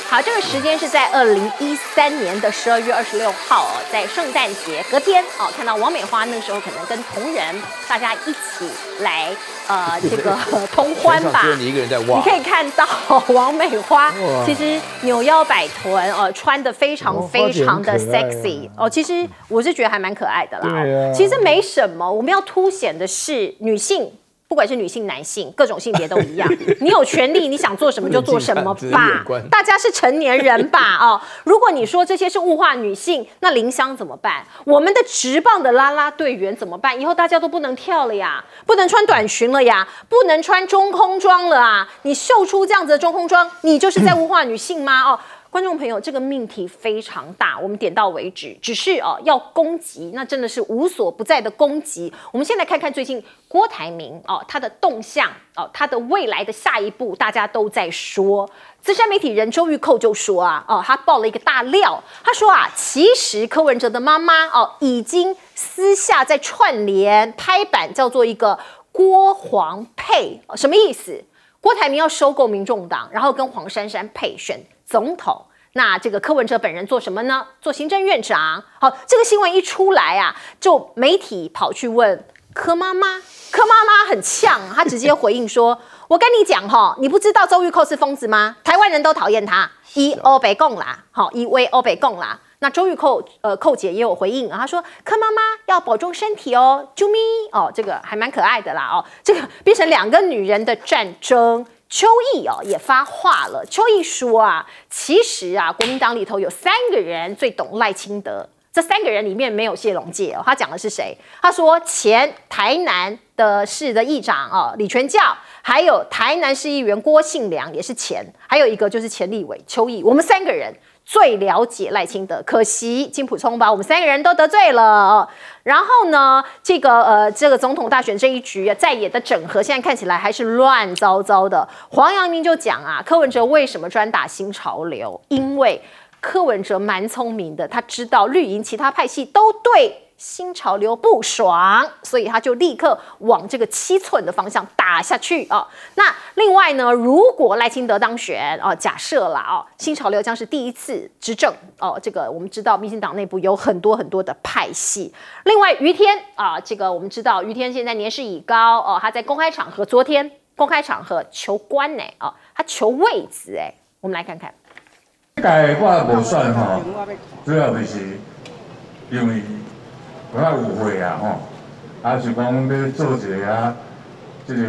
好，这个时间是在二零一三年的十二月二十六号哦，在圣诞节隔天哦，看到王美花那时候可能跟同仁大家一起来呃这个 通欢吧。
只有你一个人在挖。
你可以看到王美花其实扭腰摆臀哦，穿的非常非常的 sexy 哦，其实我是觉得还蛮可爱的啦。其实没什么，我们要凸显的是女性。不管是女性、男性，各种性别都一样。你有权利，你想做什么就做什么吧。大家是成年人吧？哦，如果你说这些是物化女性，那林香怎么办？我们的直棒的啦啦队员怎么办？以后大家都不能跳了呀，不能穿短裙了呀，不能穿中空装了啊！你秀出这样子的中空装，你就是在物化女性吗？哦。观众朋友，这个命题非常大，我们点到为止。只是哦，要攻击，那真的是无所不在的攻击。我们先来看看最近郭台铭哦，他的动向哦，他的未来的下一步，大家都在说。资深媒体人周玉蔻就说啊，哦，他爆了一个大料，他说啊，其实柯文哲的妈妈哦，已经私下在串联拍板，叫做一个郭黄配，什么意思？郭台铭要收购民众党，然后跟黄珊珊配选。总统，那这个柯文哲本人做什么呢？做行政院长。好，这个新闻一出来啊，就媒体跑去问柯妈妈，柯妈妈很呛，她直接回应说：“ 我跟你讲哈，你不知道周玉蔻是疯子吗？台湾人都讨厌他，一欧北共啦，好，一威欧北共啦。”那周玉蔻呃寇姐也有回应啊，她说柯妈妈要保重身体哦，啾咪哦，这个还蛮可爱的啦哦，这个变成两个女人的战争。邱毅哦也发话了，邱毅说啊，其实啊，国民党里头有三个人最懂赖清德，这三个人里面没有谢龙介哦，他讲的是谁？他说前台南的市的议长哦李全教，还有台南市议员郭信良也是前，还有一个就是前立委邱毅，我们三个人。最了解赖清德，可惜金普聪把我们三个人都得罪了。然后呢，这个呃，这个总统大选这一局在野的整合，现在看起来还是乱糟糟的。黄阳明就讲啊，柯文哲为什么专打新潮流？因为柯文哲蛮聪明的，他知道绿营其他派系都对。新潮流不爽，所以他就立刻往这个七寸的方向打下去啊。那另外呢，如果赖清德当选哦，假设了哦，新潮流将是第一次执政哦。这个我们知道，民进党内部有很多很多的派系。另外，于天啊，这个我们知道，于天现在年事已高哦，他在公开场合，昨天公开场合求官呢哦，他求位子哎，我们来看看。
改我无算哈，主要就是因为。我较有会啊吼，啊是讲要做一个啊，即个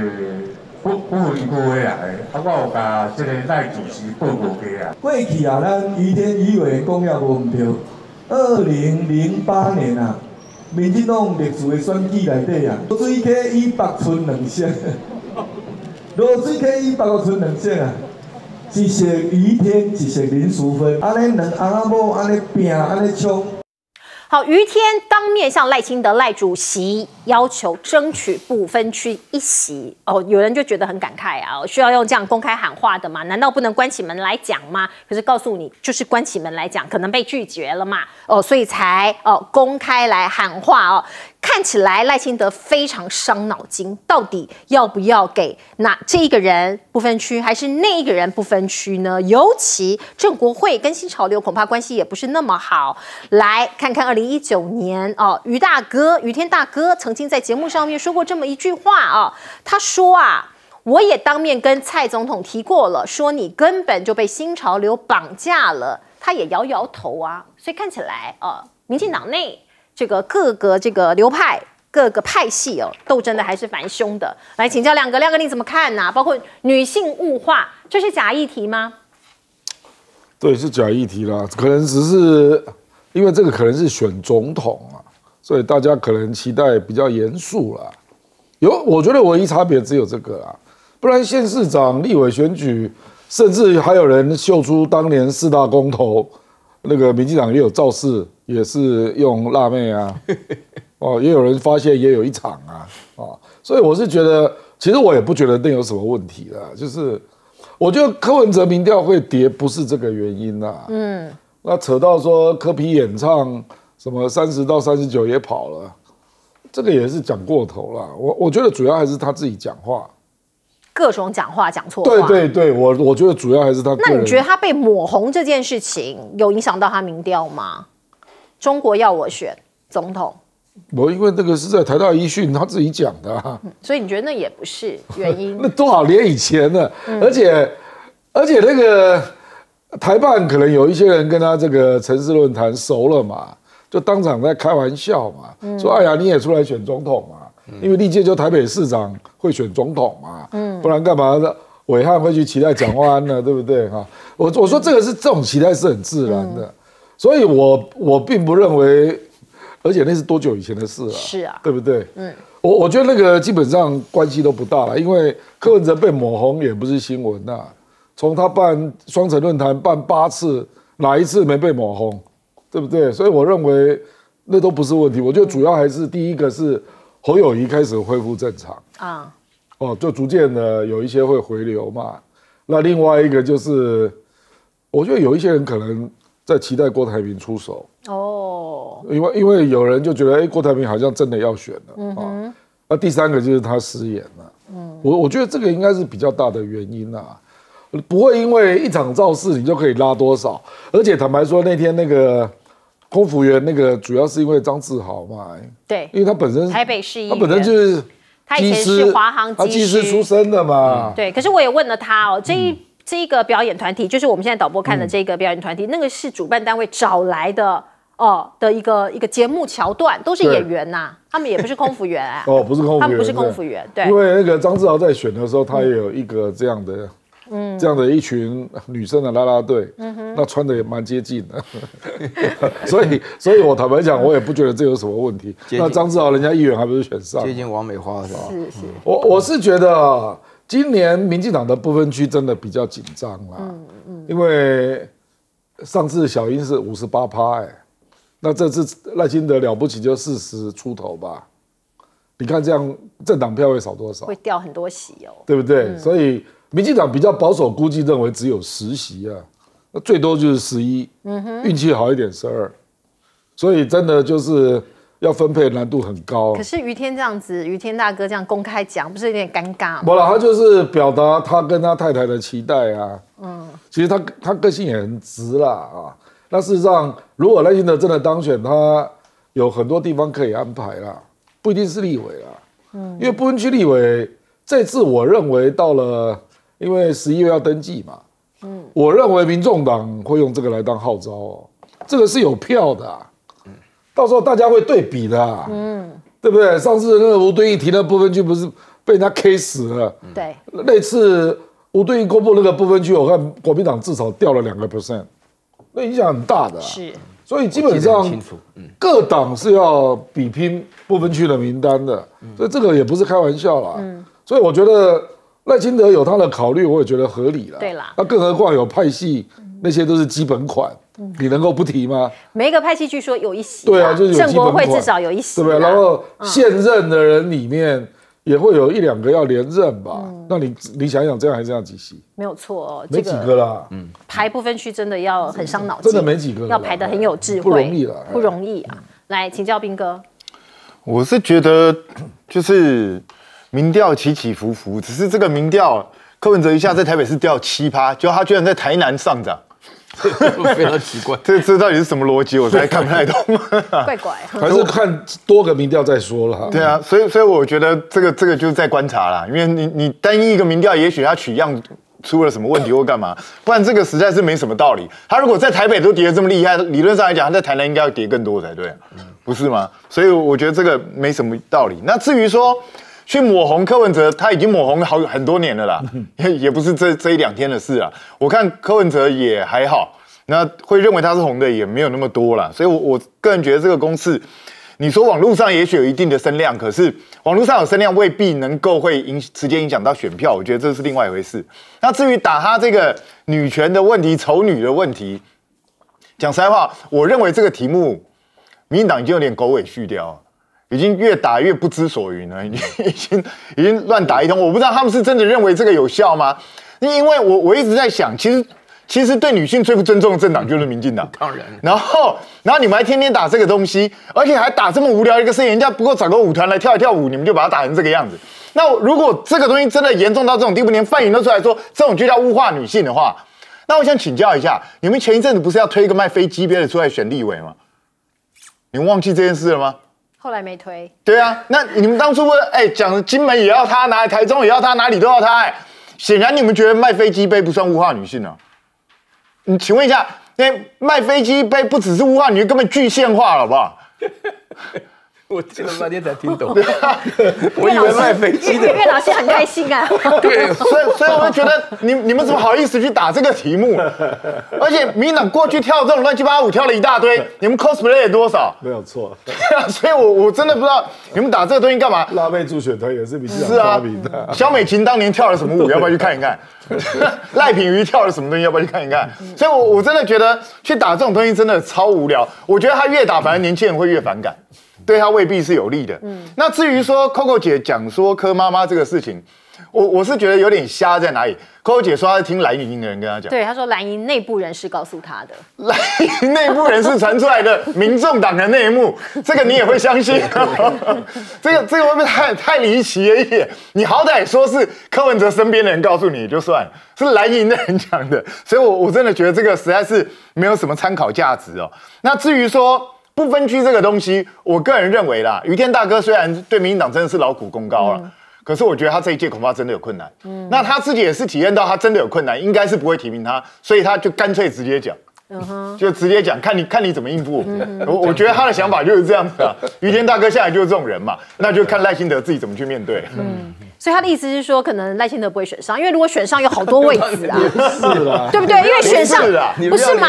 不不分区的啊，啊我有甲即个赖主席报告过啊。
过去啊，咱于天余伟讲了无毋对。二零零八年啊，民进党历史的选举内底啊，罗水溪以北村两县，罗水溪以北个村两县啊，一色余天，一色林淑芬，安尼两阿某安尼拼，安尼冲。
好，于天当面向赖清德赖主席要求争取不分区一席哦，有人就觉得很感慨啊，需要用这样公开喊话的吗？难道不能关起门来讲吗？可是告诉你，就是关起门来讲，可能被拒绝了嘛哦，所以才哦公开来喊话哦。看起来赖清德非常伤脑筋，到底要不要给那这一个人不分区，还是那一个人不分区呢？尤其郑国会跟新潮流恐怕关系也不是那么好。来看看二零一九年哦，于大哥、于天大哥曾经在节目上面说过这么一句话啊，他说啊，我也当面跟蔡总统提过了，说你根本就被新潮流绑架了，他也摇摇头啊。所以看起来哦，民进党内。这个各个这个流派、各个派系哦，斗争的还是蛮凶的。来请教亮哥，亮哥你怎么看呢？包括女性物化，这是假议题吗？
对，是假议题啦。可能只是因为这个可能是选总统啊，所以大家可能期待比较严肃啦。有，我觉得唯一差别只有这个啊，不然县市长、立委选举，甚至还有人秀出当年四大公投，那个民进党也有造势。也是用辣妹啊，哦，也有人发现也有一场啊，啊，所以我是觉得，其实我也不觉得那有什么问题啦，就是我觉得柯文哲民调会跌不是这个原因呐，嗯，那扯到说柯皮演唱什么三十到三十九也跑了，这个也是讲过头了，我我觉得主要还是他自己讲话，
各种讲话讲错
话，对对对，我我觉得主要还是他。
那你觉得他被抹红这件事情有影响到他民调吗？中国要我选总统，
我因为那个是在台大医讯他自己讲的，
所以你觉得那也不是原因？
那多少年以前了，而且而且那个台办可能有一些人跟他这个城市论坛熟了嘛，就当场在开玩笑嘛，说哎呀你也出来选总统嘛，因为历届就台北市长会选总统嘛，嗯，不然干嘛的？伟汉会去期待蒋万安呢？对不对？哈，我我说这个是这种期待是很自然的。所以，我我并不认为，而且那是多久以前的事啊？
是啊，
对不对？嗯，我我觉得那个基本上关系都不大了，因为柯文哲被抹红也不是新闻呐。从他办双城论坛办八次，哪一次没被抹红？对不对？所以我认为那都不是问题。我觉得主要还是第一个是侯友谊开始恢复正常啊，哦，就逐渐的有一些会回流嘛。那另外一个就是，我觉得有一些人可能。在期待郭台铭出手。哦，因为因为有人就觉得，哎，郭台铭好像真的要选了啊。那第三个就是他失言了，嗯，我我觉得这个应该是比较大的原因啊。不会因为一场造势你就可以拉多少。而且坦白说，那天那个空服员那个主要是因为张志豪嘛，
对，
因为他本身
台北市议员。
他本身就是
他以前是华航机师。
出身的嘛，
对，可是我也问了他哦，这一、这一个表演团体，就是我们现在导播看的这个表演团体，那个是主办单位找来的哦的一个一个节目桥段，都是演员呐、他们也不是空服员。啊，
哦，不是空服员，
他们不是空服员，对。
因，为那个张志豪在选的时候，他也有一个这样的，嗯，这样的一群女生的啦啦队，嗯那穿的也蛮接近的，所以，所以我坦白讲，我也不觉得这有什么问题。那张志豪人家议员还不是选上？
接近王美花是吧？
是是，
我我是觉得啊，今年民进党的不分区真的比较紧张啦，因为上次小英是五十八趴，哎，那这次赖清德了不起就四十出头吧？你看这样政党票会少多少
会？掉很多席哦。
对不对？所以民进党比较保守，估计认为只有十席啊，那最多就是十一，运气好一点十二，所以真的就是要分配难度很高
可。是于天这样子，于天大哥这样公开讲，不是有点尴尬吗？
不了，他就是表达他跟他太太的期待啊。嗯，其实他他个性也很直啦啊。那事实上，如果赖清德真的当选，他有很多地方可以安排啦，不一定是立委啦。嗯，因为不分区立委这次，我认为到了，因为十一月要登记嘛。嗯，我认为民众党会用这个来当号召哦，这个是有票的、啊。到时候大家会对比的、啊。嗯，对不对？上次那个吴敦义提那部分区不是被人家 K 死了？
对，
那次吴敦义公布那个部分区，我看国民党至少掉了两个 percent，那影响很大的、啊。
是
所以基本上，
嗯，
各党是要比拼部分区的名单的，所以这个也不是开玩笑啦。嗯所以我觉得赖清德有他的考虑，我也觉得合理了。
对啦
那更何况有派系，那些都是基本款，你能够不提吗？
每一个派系据说有一席、
对啊，就是有
正
基本款
国会至少有一席啦，
对不对？然后现任的人里面也会有一两个要连任吧？那你你想想，这样还这样几席？
没有错哦，
没
这
几个啦。嗯，
排不分区真的要很伤脑筋，
真的没几个
要排的很有智慧，
不容易了
不容易啊！来请教斌哥，
我是觉得就是民调起起伏伏，只是这个民调柯文哲一下在台北市掉七趴，结果他居然在台南上涨，
非常奇怪。
这这到底是什么逻辑？我实在看不太懂。
怪怪，
还是看多个民调再说了。
对啊，所以所以我觉得这个这个就是在观察啦，因为你你单一一个民调，也许它取样出了什么问题或干嘛，不然这个实在是没什么道理。他如果在台北都跌得这么厉害，理论上来讲，他在台南应该要跌更多才对啊，不是吗？所以我觉得这个没什么道理。那至于说去抹红柯文哲，他已经抹红好很多年了啦，也 也不是这这一两天的事啊。我看柯文哲也还好，那会认为他是红的也没有那么多啦。所以我，我个人觉得这个公式。你说网络上也许有一定的声量，可是网络上有声量未必能够会影直接影响到选票，我觉得这是另外一回事。那至于打他这个女权的问题、丑女的问题，讲实在话，我认为这个题目，民进党已经有点狗尾续貂，已经越打越不知所云了，已经已经已经乱打一通。我不知道他们是真的认为这个有效吗？因为我我一直在想，其实其实对女性最不尊重的政党就是民进党。
当然，
然后，然后你们还天天打这个东西，而且还打这么无聊一个事情，人家不过找个舞团来跳一跳舞，你们就把它打成这个样子。那如果这个东西真的严重到这种地步，连范云都出来说这种就叫物化女性的话，那我想请教一下，你们前一阵子不是要推一个卖飞机杯的出来选立委吗？你们忘记这件事了吗？
后来没推，
对啊，那你们当初问，哎，讲金门也要他，拿台中也要他，哪里都要他，哎，显然你们觉得卖飞机杯不算物化女性啊？你请问一下，那卖飞机杯不只是物化女性，根本具现化了，好不好？
我听了半天才听懂，我以为卖飞机的
岳。岳老师很开心啊，
对，
所以，所以我就觉得你你们怎么好意思去打这个题目？而且民进党过去跳这种乱七八糟舞跳了一大堆，你们 cosplay 了多少？
没有错，
所以我我真的不知道你们打这个东西干嘛。
拉妹助选团也是民进党
是啊
发明的。，
萧美琴当年跳了什么舞？要不要去看一看？赖品妤跳了什么东西？要不要去看一看？所以我，我真的觉得去打这种东西真的超无聊。我觉得他越打，反而年轻人会越反感，对他未必是有利的。嗯那至于说 Coco 姐讲说柯妈妈这个事情，我我是觉得有点瞎在哪里。Coco 姐说她是听蓝营的人跟她讲，
对，她说蓝营内部人士告诉她的。
蓝营内部人士传出来的 民众党的内幕，这个你也会相信？这个这个会不会太太离奇了一点？你好歹说是柯文哲身边的人告诉你就算，是蓝营的人讲的，所以我我真的觉得这个实在是没有什么参考价值哦。那至于说不分区这个东西，我个人认为啦，于天大哥虽然对民进党真的是劳苦功高了。可是我觉得他这一届恐怕真的有困难。嗯，那他自己也是体验到他真的有困难，应该是不会提名他，所以他就干脆直接讲，嗯，就直接讲，看你看你怎么应付。我我觉得他的想法就是这样子啊。于天大哥现在就是这种人嘛，那就看赖清德自己怎么去面对。嗯，
所以他的意思是说，可能赖清德不会选上，因为如果选上有好多位置啊，
是啦，
对不对？因为选上不是嘛？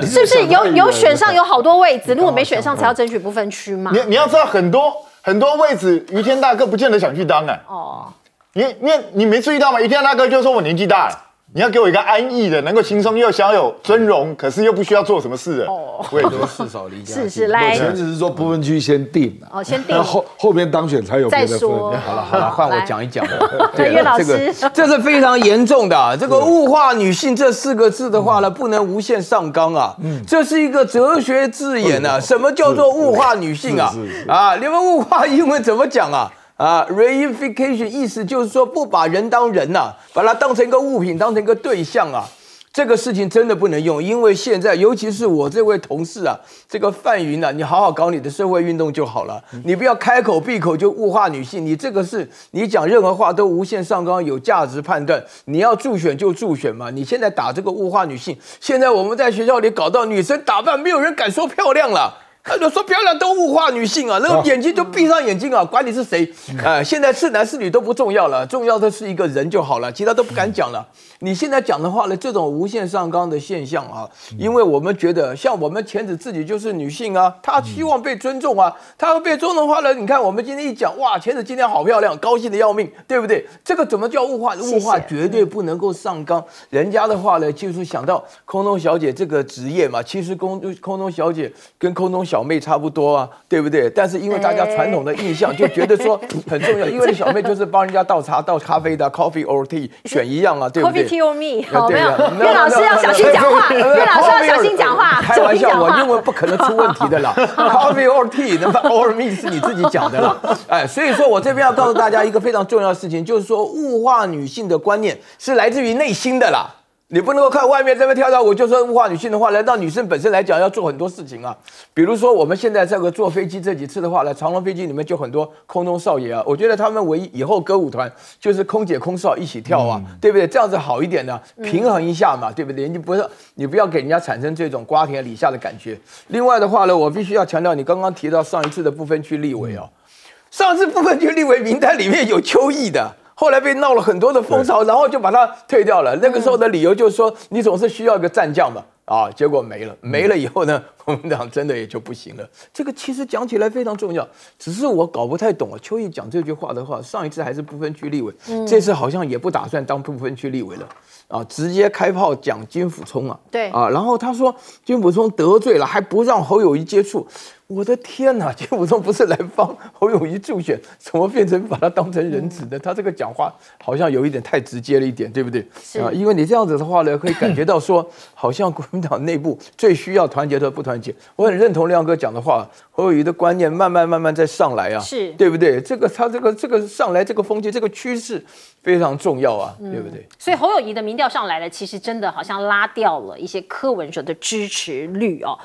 是不是有有选上有好多位置？如果没选上，才要争取不分区嘛？
你你要知道很多。很多位置，于天大哥不见得想去当哎。哦，因因为你没注意到吗？于天大哥就说我年纪大了。你要给我一个安逸的，能够轻松又享有尊荣，可是又不需要做什么事的。哦，
我也都事少离家。
是是，来，
前只是说不分区先定
哦，先定，
后后边当选才有
再说。
好了好了，换我讲一讲。
对，岳老师，
这是非常严重的。这个物化女性这四个字的话呢，不能无限上纲啊。嗯，这是一个哲学字眼啊。什么叫做物化女性啊？啊，你们物化英文怎么讲啊？啊，reification 意思就是说不把人当人呐，把它当成一个物品，当成一个对象啊。这个事情真的不能用，因为现在尤其是我这位同事啊，这个范云啊，你好好搞你的社会运动就好了，你不要开口闭口就物化女性，你这个是你讲任何话都无限上纲，有价值判断。你要助选就助选嘛，你现在打这个物化女性，现在我们在学校里搞到女生打扮，没有人敢说漂亮了。他 就说漂亮都物化女性啊，那个眼睛就闭上眼睛啊，管你是谁，呃，现在是男是女都不重要了，重要的是一个人就好了，其他都不敢讲了。你现在讲的话呢，这种无限上纲的现象啊，因为我们觉得像我们前子自己就是女性啊，她希望被尊重啊，她要被尊重的话呢，你看我们今天一讲哇，前子今天好漂亮，高兴的要命，对不对？这个怎么叫物化？物化绝对不能够上纲。人家的话呢，就是想到空中小姐这个职业嘛，其实空空中小姐跟空中小妹差不多啊，对不对？但是因为大家传统的印象就觉得说很重要，因为小妹就是帮人家倒茶倒咖啡的，coffee or tea 选一样啊，对不对
or me，好没有？岳老师要小心讲话，岳老师要小心讲话。
开玩笑，我英文不可能出问题的啦。Coffee or tea，那么 or me 是你自己讲的啦。哎，所以说我这边要告诉大家一个非常重要的事情，就是说物化女性的观念是来自于内心的啦。你不能够看外面这边跳跳舞就说物化女性的话，来到女生本身来讲要做很多事情啊。比如说我们现在这个坐飞机这几次的话呢，长龙飞机里面就很多空中少爷啊。我觉得他们唯一以后歌舞团就是空姐空少一起跳啊，对不对？这样子好一点呢，平衡一下嘛，对不对？你不是你不要给人家产生这种瓜田李下的感觉。另外的话呢，我必须要强调，你刚刚提到上一次的部分区立委哦，上次不分区立委名单里面有邱毅的。后来被闹了很多的风潮，然后就把他退掉了。那个时候的理由就是说，你总是需要一个战将嘛，啊，结果没了，没了以后呢，国民党真的也就不行了。这个其实讲起来非常重要，只是我搞不太懂啊。邱毅讲这句话的话，上一次还是不分区立委，这次好像也不打算当不分区立委了，啊，直接开炮讲金辅冲啊，
对。
啊，然后他说金辅冲得罪了，还不让侯友谊接触。我的天呐，金溥聪不是来帮侯友谊助选，怎么变成把他当成人质的？他这个讲话好像有一点太直接了一点，对不对？
啊，
因为你这样子的话呢，可以感觉到说，好像国民党内部最需要团结的不团结。我很认同亮哥讲的话，侯友谊的观念慢慢慢慢在上来啊，
是
对不对？这个他这个这个上来这个风气这个趋势非常重要啊，对不对？
所以侯友谊的民调上来了，其实真的好像拉掉了一些柯文哲的支持率哦。